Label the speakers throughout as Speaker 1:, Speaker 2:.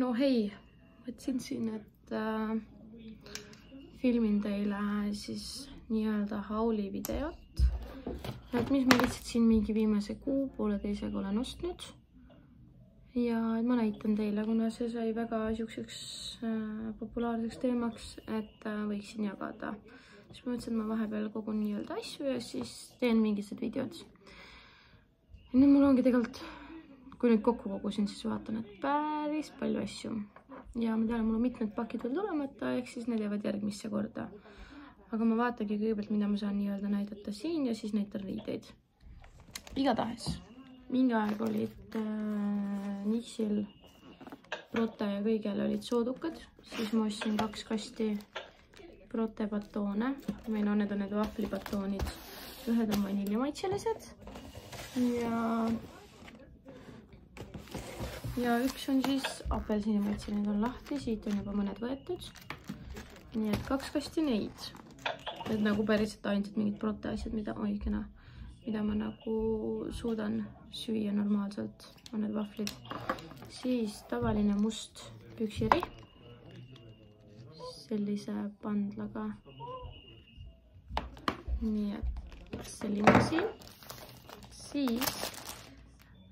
Speaker 1: no hei, mõtlesin siin, et äh, filmin teile siis nii-öelda hauli videot. et mis ma lihtsalt siin mingi viimase kuu, pooleteisega olen ostnud. ja et ma näitan teile, kuna see sai väga siukseks äh, populaarseks teemaks, et äh, võiksin jagada. siis ma mõtlesin, et ma vahepeal kogun nii-öelda asju ja siis teen mingisugused videod. ja nüüd mul ongi tegelikult kui nüüd kokku kogusin, siis vaatan, et päris palju asju. ja ma tean, mul on mitmed pakid veel tulemata, ehk siis need jäävad järgmisse korda. aga ma vaatangi kõigepealt, mida ma saan nii-öelda näidata siin ja siis näitan riideid. igatahes, mingi aeg olid äh, Nixil, Prote ja kõigil olid soodukad, siis ma ostsin kaks kasti Prote batoone või no need on need vahvlibatoonid. ühed on vaniljemaitselised ja ja üks on siis apelsinimaitse, need on lahti, siit on juba mõned võetud. nii et kaks kasti neid. Need nagu päriselt ainsad mingid proteasjad, mida, oi kena, mida ma nagu suudan süüa normaalselt, on need vahvlid. siis tavaline must püksiri. sellise pandlaga. nii et selline asi. siis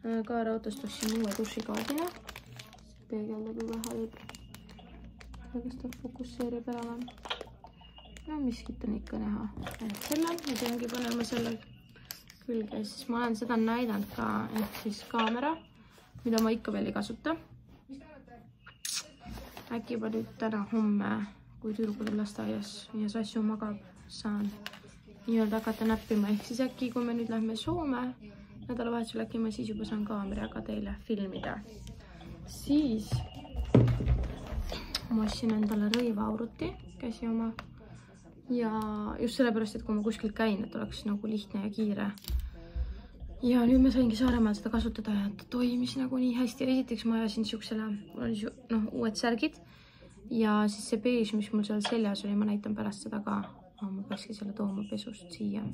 Speaker 1: Kaara autost ostsin uue dušikaardina. peegeldab ju vähe võib. kas ta fokusseerib ära või? no miskit on ikka näha. selle ma peangi panema selle külge, siis ma olen seda näidanud ka, ehk siis kaamera, mida ma ikka veel ei kasuta. äkki juba nüüd täna-homme, kui tüdruk tuleb lasteaias ja Sassu magab, saan nii-öelda hakata näppima, ehk siis äkki, kui me nüüd lähme Soome nädalavahetusel äkki ma siis juba saan kaameraga teile filmida. siis ma ostsin endale rõivaauruti, käsi oma. ja just sellepärast, et kui ma kuskil käin, et oleks nagu lihtne ja kiire. ja nüüd ma saingi Saaremaal seda kasutada ja ta toimis nagu nii hästi. esiteks ma ajasin siuksele, mul oli noh, uued särgid ja siis see beež, mis mul seal seljas oli, ma näitan pärast seda ka oh,. ma peakski selle tooma pesust siia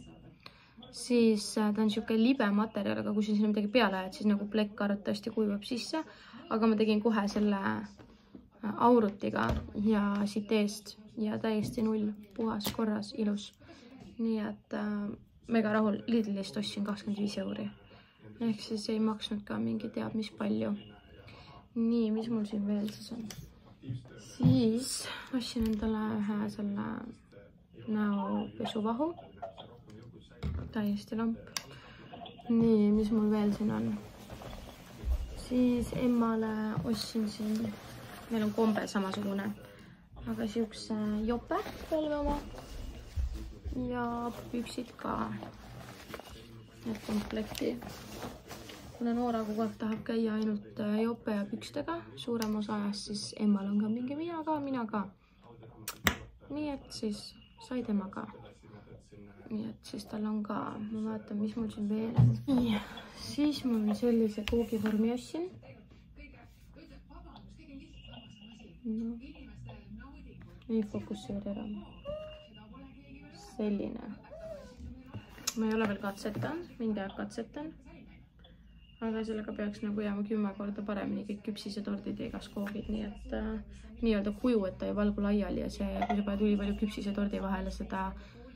Speaker 1: siis äh, ta on niisugune libe materjal, aga kui sa sinna midagi peale ajad, siis nagu plekk arvatavasti kuivab sisse. aga ma tegin kohe selle äh, aurutiga ja siit eest ja täiesti null, puhas, korras, ilus. nii et äh, mega rahul, Lidlist ostsin kakskümmend viis euri. ehk siis ei maksnud ka mingi teab mis palju. nii, mis mul siin veel siis on? siis ostsin endale ühe selle näopesuvahu täiesti lamp. nii, mis mul veel siin on? siis emmale ostsin siin, meil on kombe samasugune, aga siukse jope talve oma ja püksid ka. Need komplekti. kuna Noora kogu aeg tahab käia ainult äh, jope ja pükstega suurem osa ajast, siis emmal on ka mingi mina ka, mina ka. nii et siis sai tema ka nii et siis tal on ka, ma vaatan, mis mul siin veel on. nii, siis ma sellise kuugivormi ostsin. no ei fokusseeri ära. selline. ma ei ole veel katsetanud, mingi aeg katsetan. aga sellega peaks nagu jääma kümme korda paremini kõik küpsisetordid ja igaskoogid, nii et äh, nii-öelda kuju, et ta ei valgu laiali ja see, kui sa paned ülipalju küpsisetordi vahele seda Äh,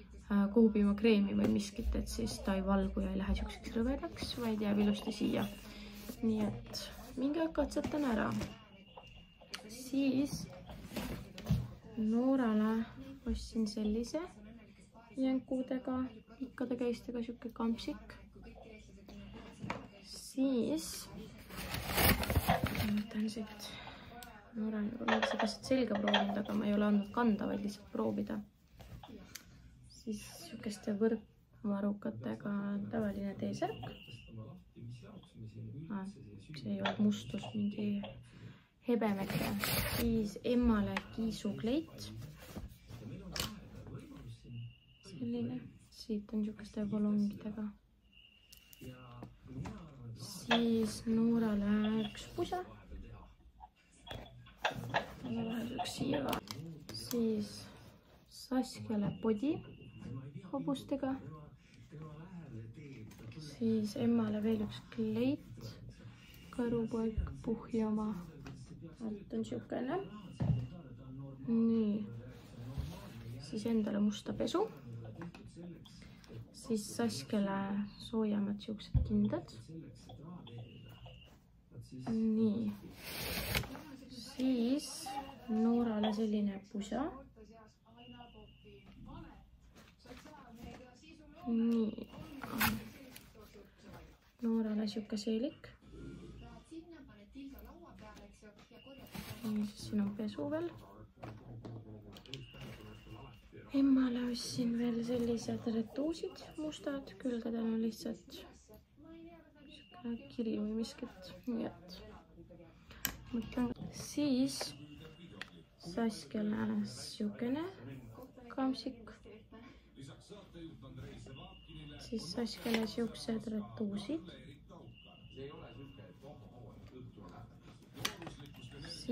Speaker 1: kuhupiimakreemi või miskit, et siis ta ei valgu ja ei lähe siukseks rõvedaks, vaid jääb ilusti siia. nii et minge katsetan ära. siis Noorale ostsin sellise jänkudega, pikkade käistega sihuke kampsik. siis ma võtan siit, Noora on juba mingit asja selga proovinud, aga ma ei ole andnud kanda, vaid lihtsalt proovida siis sihukeste võrkvarrukatega tavaline T-särk ah,. see ei olnud mustus, mingi hebemeke, siis emmale kiisukleit. selline, siit on sihukeste volongidega. siis Noorale üks pusa. vahetuseks siia ka. siis Saskiale podi hobustega. siis emmale veel üks kleit, karupoeg Puhhi oma, alt on siukene. nii, siis endale musta pesu. siis Saskele soojemad siuksed kindad. nii, siis Noorale selline pusa. Nii, Noorale sihuke seelik nii, siis siin on pesu veel. emmale ostsin veel sellised retuusid mustad, külgedel on lihtsalt siukene kiri või miskit, nii et mõtlen. siis Saskele siukene kampsik. Siis Saskele siuksed retuusid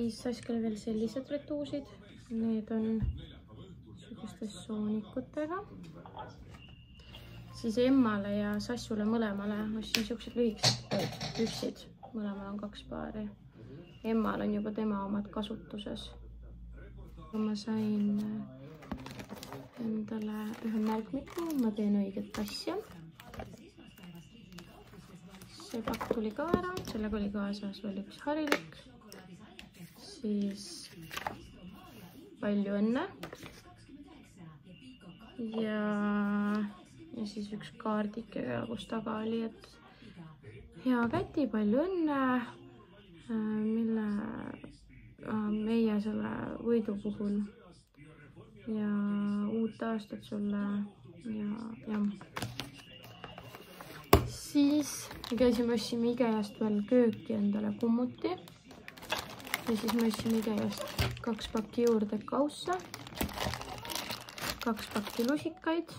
Speaker 1: siis Saskele veel sellised retuusid, need on niisuguste soonikutega. siis emmale ja Sassule mõlemale ostsin siuksed lühikesed püksid, mõlemal on kaks paari. emmal on juba tema omad kasutuses. ma sain endale ühe märkmiku, ma teen õiget asja. see pakk tuli ka ära, sellega oli kaasas veel üks harilik siis palju õnne. ja, ja siis üks kaardike ka, kus taga oli, et hea Käti, palju õnne, mille meie selle võidu puhul ja uut aastat sulle ja, jah. siis käisime, ostsime IKEA-st veel kööki endale kummuti ja siis ma ostsin IKEA-st kaks pakki juurde kausse, kaks pakki lusikaid,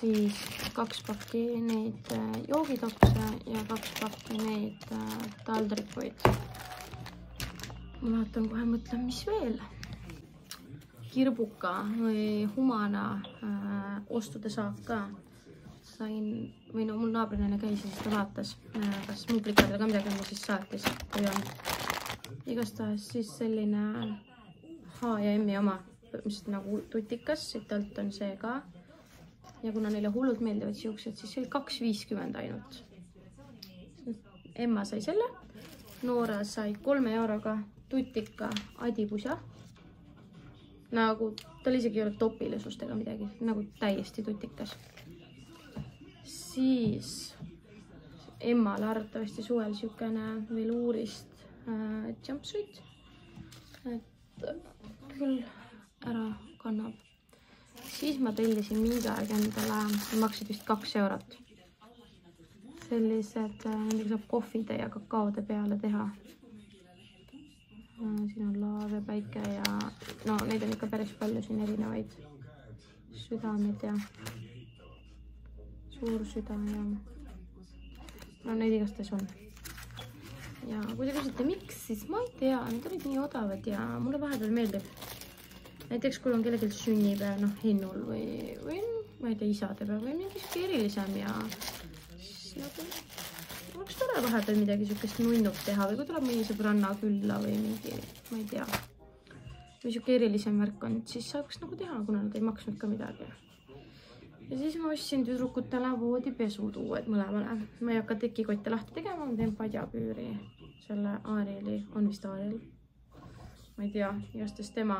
Speaker 1: siis kaks pakki neid äh, joogitokse ja kaks pakki neid äh, taldrikuid. ma vaatan kohe, mõtlen, mis veel. Kirbuka või humana äh, ostude saak ka sain või no mul naabrinaine käis ja siis ta vaatas, äh, kas mublikadele ka midagi on ja siis saatis, kui on igastahes siis selline H ja M-i oma, mis nagu tutikas, siit alt on see ka. ja kuna neile hullult meeldivad siuksed, siis see oli kaks viiskümmend ainult. Emma sai selle, Noora sai kolme euroga tutika adipusa. Nagu tal isegi ei ole topilisust ega midagi, nagu täiesti tutikas. siis emmale arvatavasti suvel siukene veluurist äh, jumpsuit. et küll ära kannab. siis ma tellisin mingi aeg endale, maksid vist kaks eurot. sellised, nendega saab kohvide ja kakaode peale teha äh,. siin on laav ja päike ja no neid on ikka päris palju siin erinevaid südamed ja suur süda ja no neid igastahes on ja kui te küsite, miks, siis ma ei tea, need olid nii odavad ja mulle vahepeal meeldib. näiteks kui on kellelgi sünnipäev, noh, Hennul või, või ma ei tea, isadepäev või mingi sihuke erilisem ja siis nagu oleks tore vahepeal midagi siukest nunnut teha või kui tuleb mõni sõbranna külla või mingi, ma ei tea. Või sihuke erilisem värk on, siis saaks nagu teha, kuna nad ei maksnud ka midagi ja siis ma ostsin tüdrukutele voodipesutooed mõlemale. ma ei hakka tekikotte lahti tegema, ma teen padjapüüri. selle Aarieli, on vist Aariel? ma ei tea, igastahes tema,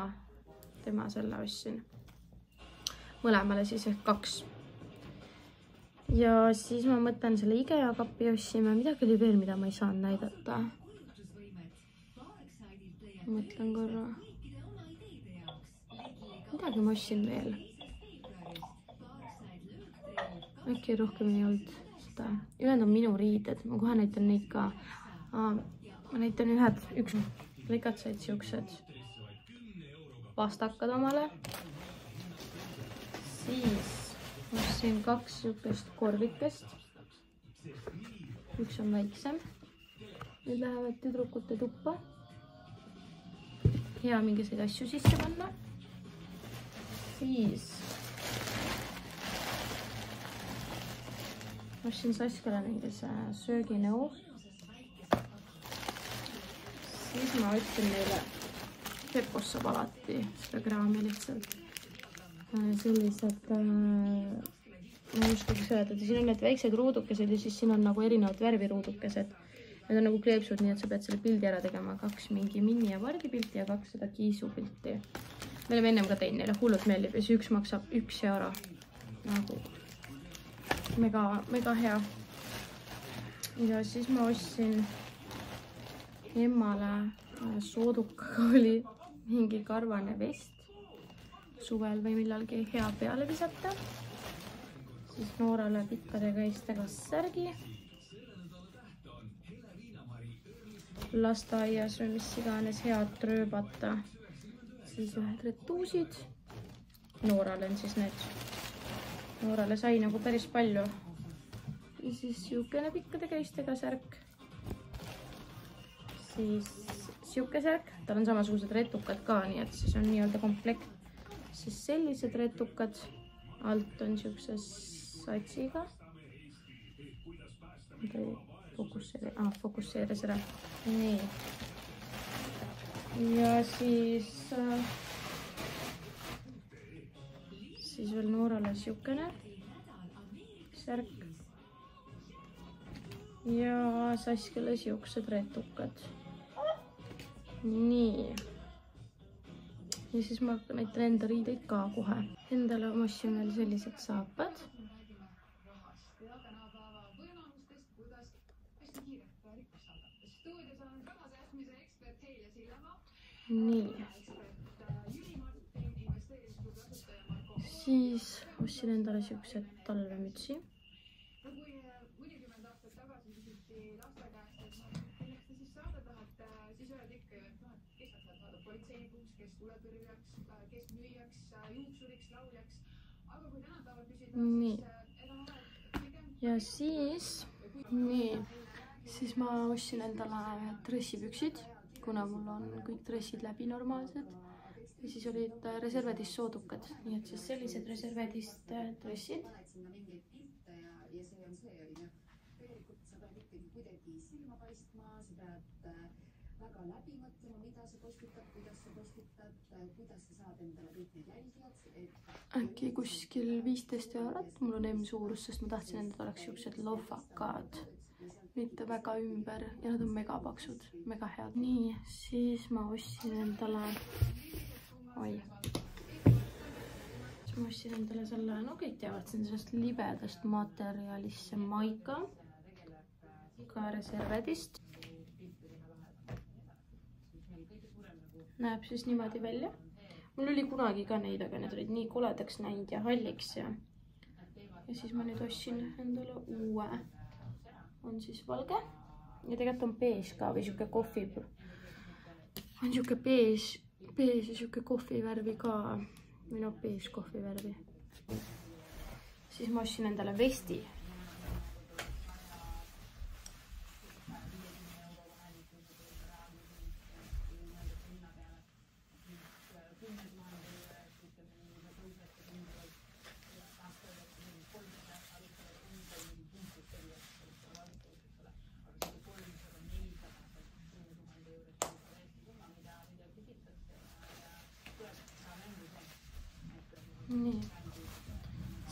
Speaker 1: tema selle ostsin. mõlemale siis ehk kaks. ja siis ma mõtlen selle IKEA kapi ostsime, midagi oli veel, mida ma ei saanud näidata. mõtlen korra. Midagi ma ostsin veel äkki rohkem ei olnud seda, ülejäänud on minu riided, ma kohe näitan neid ka. ma näitan ühed, üks, plikad said siuksed pastakad omale. siis ostsin kaks siukest korvikest. üks on väiksem. Need lähevad tüdrukute tuppa. hea mingisuguseid asju sisse panna. Siis ostsin Saskale mingi see sööginõu. siis ma ostsin neile, Pepos saab alati seda kraami lihtsalt. sellised äh,, ma ei oska, kuidas öelda, siin on need väiksed ruudukesed ja siis siin on nagu erinevat värvi ruudukesed. Need on nagu kleepsud, nii et sa pead selle pildi ära tegema, kaks mingi Minni ja Vardi pilti ja kaks seda Kiisu pilti. Me oleme ennem ka teinud, neile hullult meeldib ja see üks maksab üks euro. nagu mega, mega hea. ja siis ma ostsin emmale soodukaga oli mingi karvane vest suvel või millalgi hea peale visata. siis Noorale pikkadega istega särgi lasteaias või mis iganes head rööbata. Siis ühed retuusid. Noorale on siis need. Noorale sai nagu päris palju. ja siis siukene pikkade käistega särk. siis sihuke särk, tal on samasugused retukad ka, nii et siis on nii-öelda komplekt. siis sellised retukad, alt on siukse satsiga fokusseeri ah,, fokusseeris ära. nii. Ja siis äh,, siis veel Noorale siukene särk. ja Saskele siuksed retukad. nii. ja siis ma näitan enda riideid ka kohe. Endale ma ostsin veel sellised saapad nii. siis ostsin endale siukse talvemütsi. nii. ja siis, nii, siis ma ostsin endale dressipüksid kuna mul on kõik dressid läbi normaalsed ja siis olid äh, reservedist soodukad, nii et siis sellised reservedist äh, dressid. väga läbi mõtlema, mida sa postitad, kuidas sa postitad, kuidas sa saad endale kõik need jälgijad et.... äkki kuskil viisteist eurot, mul on M suurus, sest ma tahtsin, et oleks siuksed lohvakad mitte väga ümber ja nad on megapaksud, mega head. nii, siis ma ostsin endale, oi, siis ma ostsin endale selle, no kõik teavad, see on sellest libedast materjalist, see maika, ka Reservedist. näeb siis niimoodi välja. mul oli kunagi ka neid, aga need olid nii koledaks läinud ja halliks ja, ja siis ma nüüd ostsin endale uue on siis valge. Ja tegelikult on beež ka või sihuke kohvi, on sihuke beež, beež ja sihuke kohvivärvi ka. Või noh, beež kohvivärvi. siis ma ostsin endale vesti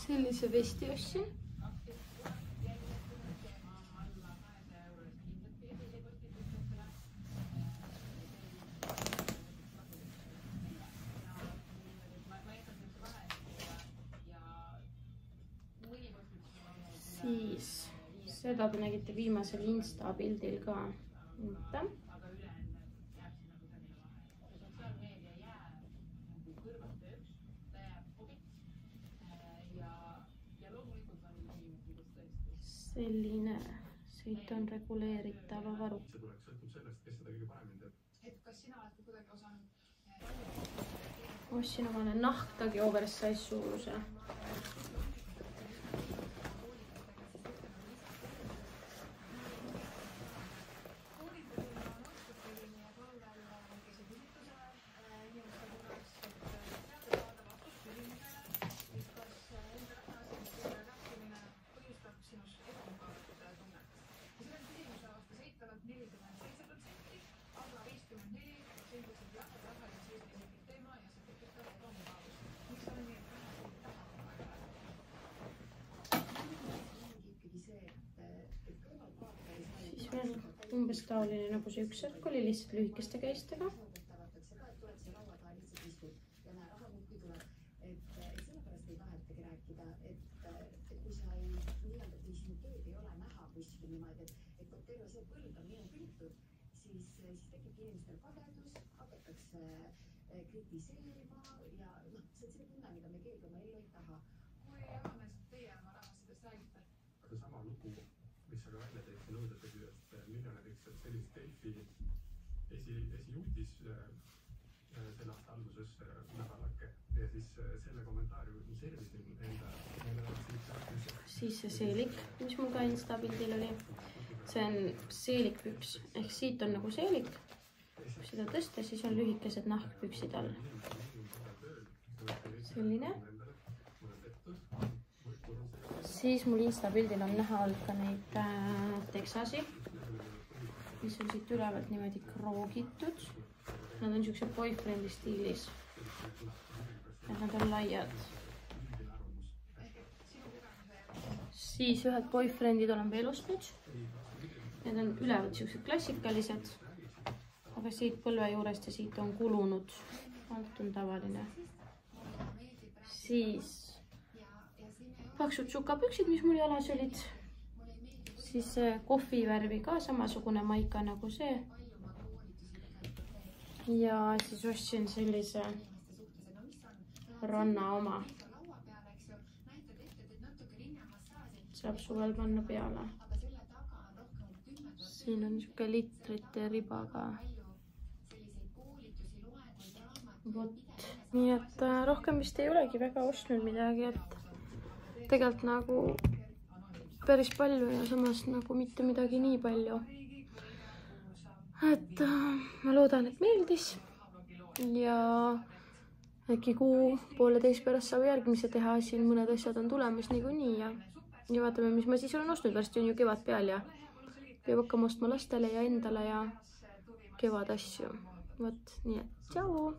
Speaker 1: sellise vesti ostsin. siis seda te nägite viimasel insta pildil ka. oota selline siit on reguleeritava varu. see tuleks sõltub sellest, kes seda kõige paremini teeb. et kas sina oled kuidagi osanud? ostsin omale nahktagi oversize suuruse umbes taoline nagu see üks särk oli, lihtsalt lühikeste käistega.
Speaker 2: kritiseerima ja noh, see on see tunne, mida me keegi oma ellu ei taha.
Speaker 3: kui avameelselt teie oma rahvastest räägite?
Speaker 4: sedasama lugu, mis sa ka välja tõid nõudete küljest, et sellist Delfi esi, esijuhtis äh, selle aasta alguses äh, nädalake. Ja siis äh, selle kommentaari servisin enda, enda
Speaker 1: siis see seelik, mis mul ka Insta pildil oli, see on seelikpüks ehk siit on nagu seelik. Kui seda tõsta, siis on lühikesed nahkpüksid all. selline. siis mul insta pildil on näha olnud ka neid äh, Texasi, mis on siit ülevalt niimoodi kroogitud. Nad on siukse boyfriend'i stiilis. et nad on laiad. siis ühed boyfriend'id olen veel ostnud. Need on ülevalt siuksed klassikalised aga siit põlve juurest ja siit on kulunud. alt on tavaline. siis paksud sukapüksid, mis mul jalas olid. Siis kohvivärvi ka samasugune maika nagu see. ja siis ostsin sellise ranna oma. saab suvel panna peale. siin on niisugune litrite riba ka vot, nii et äh, rohkem vist ei olegi väga ostnud midagi, et tegelikult nagu päris palju ja samas nagu mitte midagi nii palju. et äh, ma loodan, et meeldis ja äkki kuu-pooleteist pärast saab järgmise teha, siin mõned asjad on tulemas niikuinii ja, ja vaatame, mis ma siis olen ostnud, varsti on ju kevad peal ja peab hakkama ostma lastele ja endale ja kevadasju. vot, nii et tšau.